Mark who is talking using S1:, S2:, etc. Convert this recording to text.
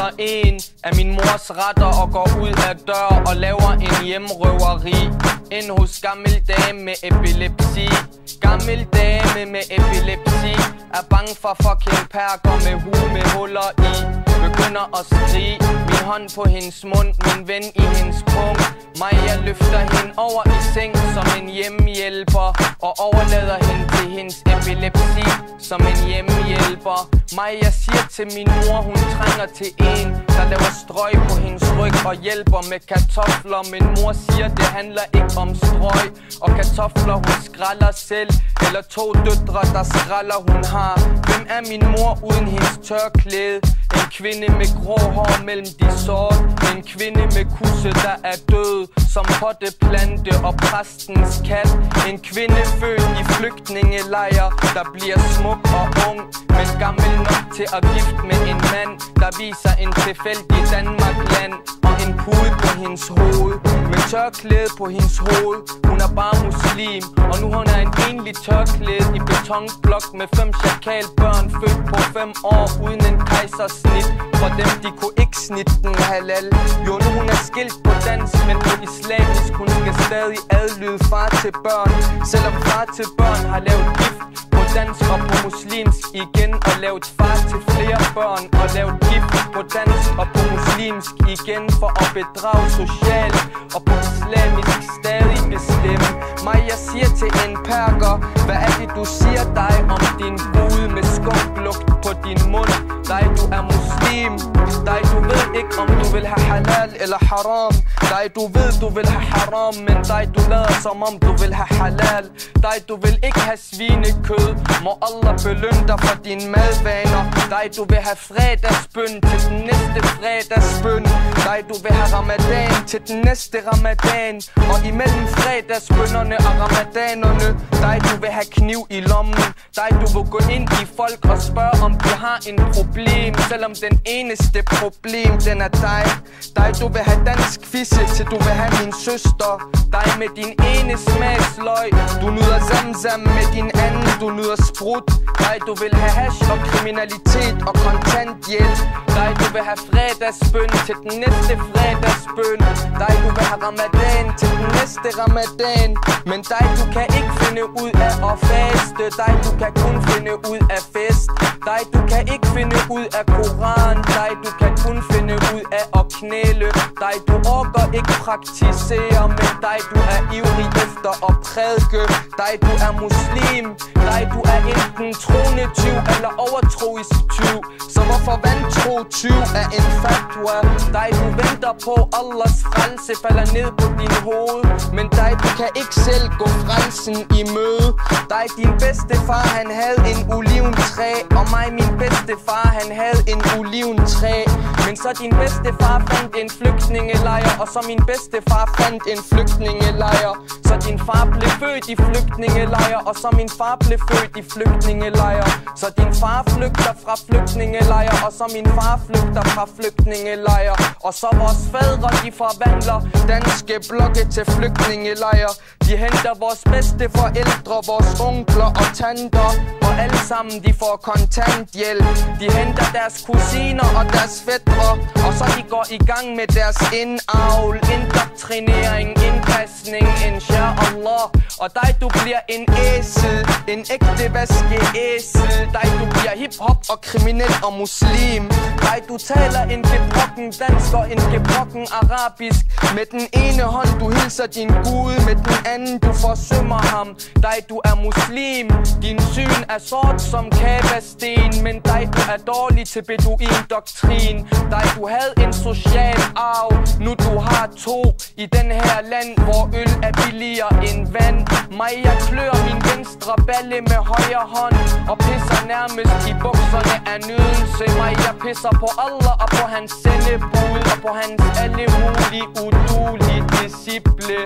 S1: spiser en af min mors retter og går ud af dør og laver en hjemrøveri Ind hos gammel dame med epilepsi. Gammel dame med epilepsi. Er bange for fucking perker med hue med huller i. Begynder at skrige. Min hånd på hendes mund, min ven i hendes pung Mig jeg løfter hende over i seng som en hjemmehjælper Og overlader hende til hendes epilepsi som en hjemmehjælper. Mig jeg siger til min mor, hun trænger til en Der laver strøg på hendes ryg og hjælper med kartofler. Min mor siger, det handler ikke om strøg Og kartofler. Hun skralder selv Eller to døtre, der skralder hun har Hvem er min mor uden hendes tørklæde? Kvinde med grå hår mellem de sort En kvinde med kusse, der er død Som potteplante og præstens kat En kvinde født i flygtningelejr Der bliver smuk og ung. Men gammel nok til at gift med en mand Der viser en tilfældig Danmark-land Og en pude på hendes hoved Med tørklæde på hendes hoved. Hun er bare muslim Og nu hun er en enlig tørklæde i betonblok Med fem chakalbørn født på fem år Uden en kejsersnit. For dem de kunne ikke snitte den halal. Jo nu hun er skilt på dansk Men på islamisk. Hun skal stadig adlyde far til børn. Selvom far til børn har lavet gift dansk og på muslimsk igen Og lavet far til flere børn Og lavet gift på dansk og på muslimsk igen For at bedrage socialt og på islamisk stadig bestemme. Mig jeg siger til en perker Hvad er det du siger dig om din brud med skumplugt halal eller haram. Dig du ved du vil have haram Men dig du lader som om du vil have halal. Dig du vil ikke have svinekød. Må Allah belønne dig for dine madvaner. Dig du vil have fredagsbøn til den næste fredagsbøn. Dig du vil have ramadan til den næste ramadan. Og imellem fredagsbønderne og ramadanerne. Dig du vil have kniv i lommen. Dig du vil gå ind i folk og spørge om de har en problem. Selvom den eneste problem den er dig. Dig du vil have dansk fisse til du vil have min søster. Dig med din ene smagsløg. Du nyder zamzam med din anden. Du nyder sprut. Dig du vil have hash og kriminalitet og kontanthjælp. Dig du vil have fredagsbøn til den næste fredagsbøn. Dig du vil have ramadan til den næste ramadan. Men dig du kan ikke finde ud af at faste. Dig du kan kun finde ud af fest. Dig du kan ikke finde ud af koran. Dig du kan kun finde ud af at knæle. Dig du orker ikke praktisere Men dig du er ivrig efter at prædike. Dig du er muslim. Dig du er enten troende tyv eller overtroisk tyv Så hvorfor vantro tyv er en fatwa? Dig du venter på Allahs frelse falder ned på din hoved. Men dig du kan ikke selv gå frelsen i møde. Dig din bedste far han havde en oliventræ Og mig min bedste far han havde en oliventræ Men så din bedste far fandt en flygtningelejr Og så min bedste far fandt en flygtningelejr. Så din far blev født i flygtningelejr Og så min far blev født i flygtningelejr. Så din far flygter fra flygtningelejr Og så min far flygter fra flygtningelejr. Og så vores fædre de forvandler danske blokke til flygtningelejr. De henter vores bedste forældre, vores onkler og tanter alle sammen de får kontanthjælp. De henter deres kusiner og deres fædre Og så de går i gang med deres indavl Indoktrinering, mor Og dig du bliver en æsel. En ægte vaske æsel. Dig du bliver hiphop og kriminel og muslim. Dig du taler en gebrokken dansk og en gebrokken arabisk. Med den ene hånd du hilser din Gud. Med den anden du forsømmer ham. Dig du er muslim. Din syn er sort som kabasten. Men dig du er dårlig til beduin-doktrin Dig du havde en social arv to i den her land Hvor øl er billigere end vand. Mig jeg klør min venstre balle med højre hånd Og pisser nærmest i bukserne af nydelse Mig jeg pisser på Allah og på hans sendebud Og på hans alle mulige udulige disciple.